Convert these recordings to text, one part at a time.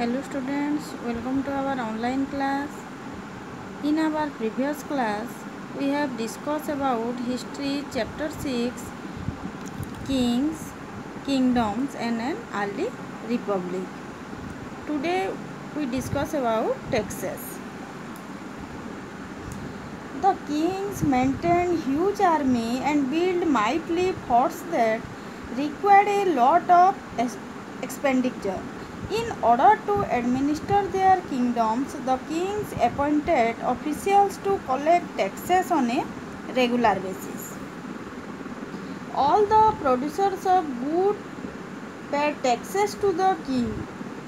hello students welcome to our online class in our previous class we have discussed about history chapter 6 kings kingdoms and an early republic today we discuss about texas the kings maintained huge army and built mighty forts that required a lot of expenditure in order to administer their kingdoms, the kings appointed officials to collect taxes on a regular basis. All the producers of goods paid taxes to the king.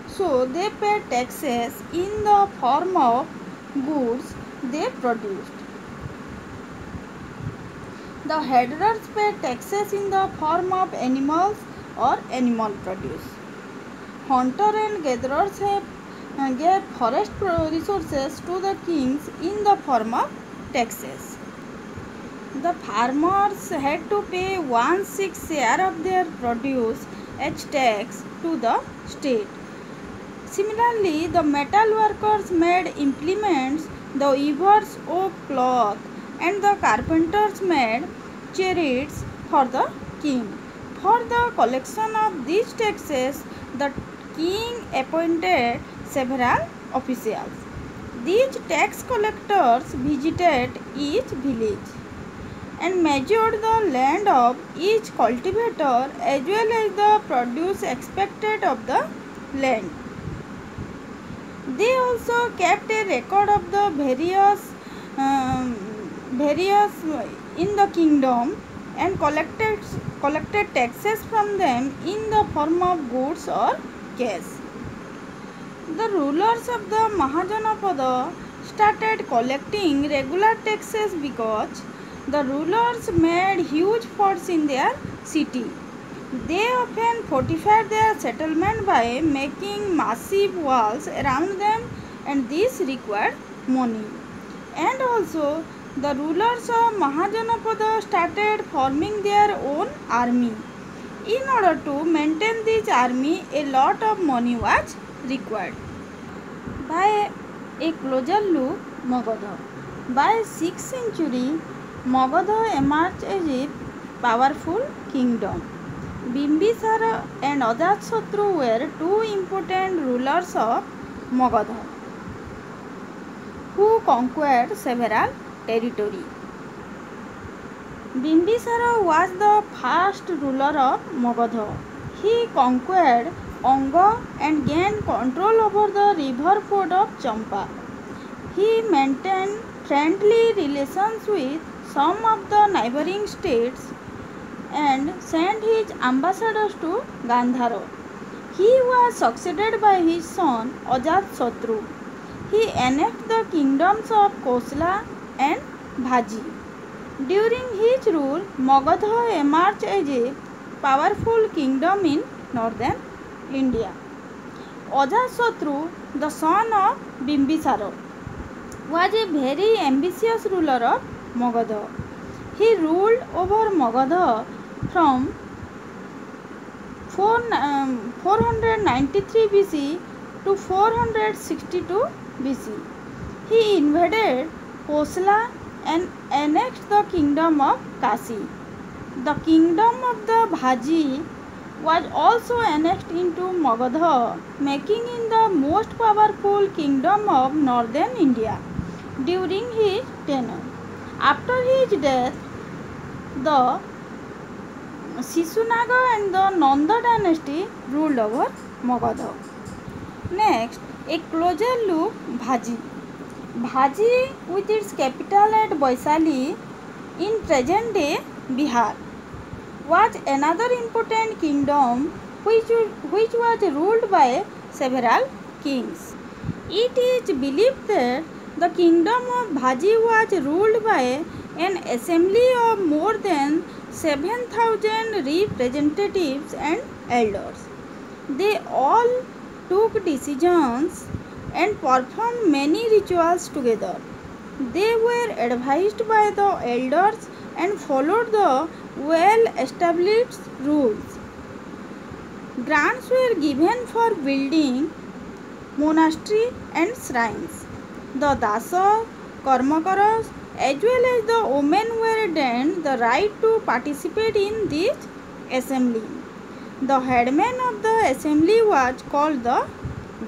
So they paid taxes in the form of goods they produced. The herders paid taxes in the form of animals or animal produce hunter and gatherers have uh, gave forest resources to the kings in the form of taxes. The farmers had to pay one sixth share of their produce as tax to the state. Similarly, the metal workers made implements, the weavers wove cloth, and the carpenters made chariots for the king. For the collection of these taxes, the king appointed several officials. These tax collectors visited each village and measured the land of each cultivator as well as the produce expected of the land. They also kept a record of the various um, various in the kingdom and collected collected taxes from them in the form of goods or Case. The rulers of the Mahajanapada started collecting regular taxes because the rulers made huge forts in their city. They often fortified their settlement by making massive walls around them, and this required money. And also the rulers of Mahajanapada started forming their own army. In order to maintain the army a lot of money was required. By a closer look, Magadha. By 6th century, Magadha emerged as a powerful kingdom. Bimbisara and Ajatasattu were two important rulers of Magadha who conquered several territories. Bimbisara was the first ruler of Magadha. he conquered Anga and gained control over the river port of Champa. He maintained friendly relations with some of the neighboring states and sent his ambassadors to Gandhara. He was succeeded by his son Satru. He annexed the kingdoms of Kosla and Bhaji. During his rule, Magadha emerged as a powerful kingdom in northern India. Ajasatru, the son of Bimbisara, was a very ambitious ruler of Magadha. He ruled over Magadha from 4, um, 493 BC to 462 BC. He invaded Kosala and annexed the kingdom of Kashi. The kingdom of the Bhaji was also annexed into Magadha, making it the most powerful kingdom of northern India during his tenure. After his death, the Sisunaga and the Nanda dynasty ruled over Magadha. Next, a closer look Bhaji. Bhaji with its capital at Vaisali in present day Bihar, was another important kingdom which, which was ruled by several kings. It is believed that the kingdom of Bhaji was ruled by an assembly of more than 7,000 representatives and elders. They all took decisions and performed many rituals together. They were advised by the elders and followed the well-established rules. Grants were given for building monastery and shrines. The dasas, karmakaras as well as the women were denied the right to participate in this assembly. The headman of the assembly was called the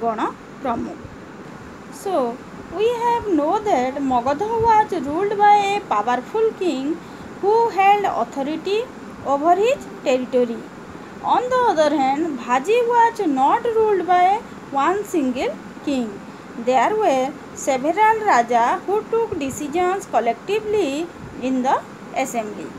Gana Pramukh. So, we have know that Magadha was ruled by a powerful king who held authority over his territory. On the other hand, Bhaji was not ruled by one single king. There were several Raja who took decisions collectively in the assembly.